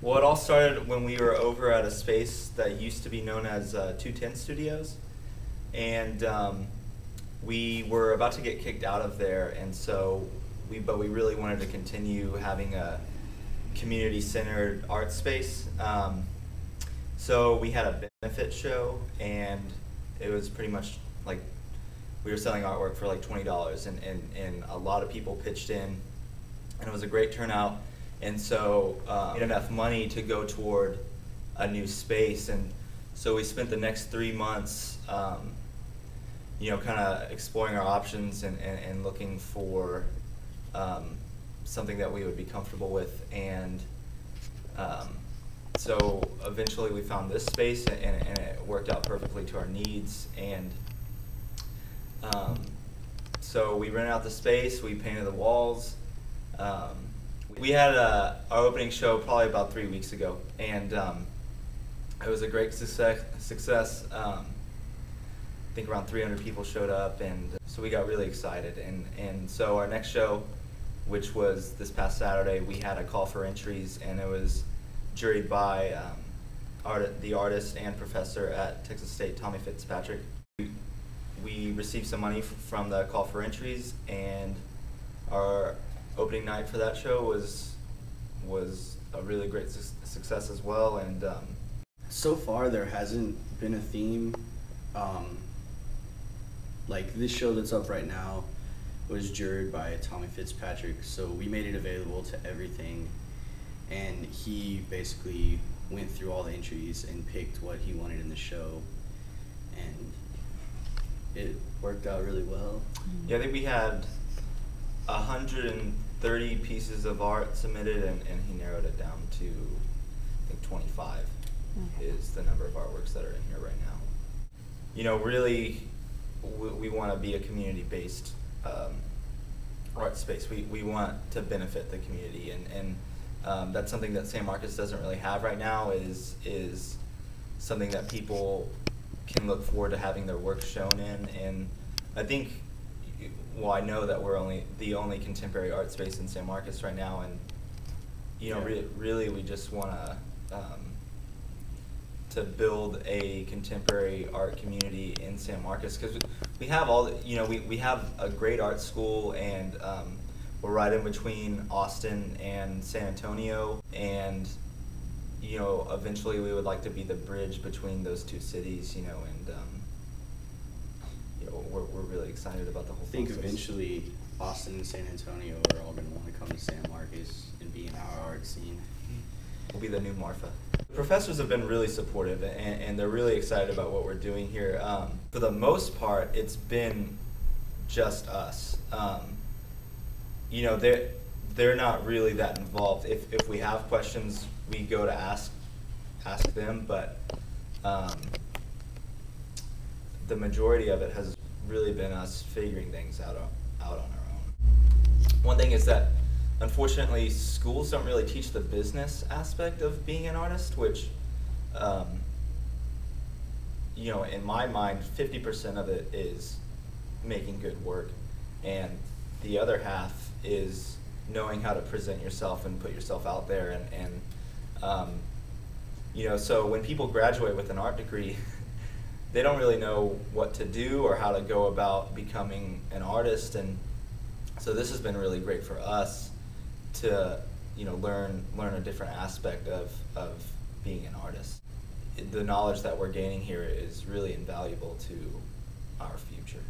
Well, it all started when we were over at a space that used to be known as uh, 210 Studios. And um, we were about to get kicked out of there. And so we, but we really wanted to continue having a community centered art space. Um, so we had a benefit show, and it was pretty much like we were selling artwork for like $20, and, and, and a lot of people pitched in, and it was a great turnout. And so um, we enough money to go toward a new space, and so we spent the next three months, um, you know, kind of exploring our options and, and, and looking for um, something that we would be comfortable with. And um, so eventually we found this space, and, and it worked out perfectly to our needs. And um, so we rented out the space, we painted the walls. Um, we had a, our opening show probably about three weeks ago, and um, it was a great success. success. Um, I think around 300 people showed up, and so we got really excited. And, and so our next show, which was this past Saturday, we had a call for entries, and it was juried by um, art, the artist and professor at Texas State, Tommy Fitzpatrick. We, we received some money from the call for entries, and our opening night for that show was was a really great su- success as well. And um, so far, there hasn't been a theme. Um, like this show that's up right now was juried by Tommy Fitzpatrick, so we made it available to everything, and he basically went through all the entries and picked what he wanted in the show, and it worked out really well. yeah, I think we had 130 pieces of art submitted, and, and he narrowed it down to I think 25 is the number of artworks that are in here right now. You know, really, we, we want to be a community-based um, art space. We, we want to benefit the community, and, and um, that's something that San Marcos doesn't really have right now. Is is something that people can look forward to having their work shown in, and I think, well, I know that we're only the only contemporary art space in San Marcos right now, and you know, Yeah. re- really, we just want to. Um, to build a contemporary art community in San Marcos because we have all the, you know we, we have a great art school and um, we're right in between Austin and San Antonio and you know eventually we would like to be the bridge between those two cities you know and um, you know we're, excited about the whole I think process. eventually Austin and San Antonio are all going to want to come to San Marcos and be in our art scene. We'll be the new Marfa. The professors have been really supportive and, and they're really excited about what we're doing here. Um, for the most part, it's been just us. Um, you know, they're, they're not really that involved. If, if we have questions, we go to ask, ask them, but um, the majority of it has really been us figuring things out, on- out on our own. One thing is that unfortunately schools don't really teach the business aspect of being an artist, which, um, you know, in my mind, 50% of it is making good work, and the other half is knowing how to present yourself and put yourself out there. And, and um, you know, so when people graduate with an art degree, they don't really know what to do or how to go about becoming an artist. And so this has been really great for us to, you know, learn learn a different aspect of, of being an artist. The knowledge that we're gaining here is really invaluable to our future.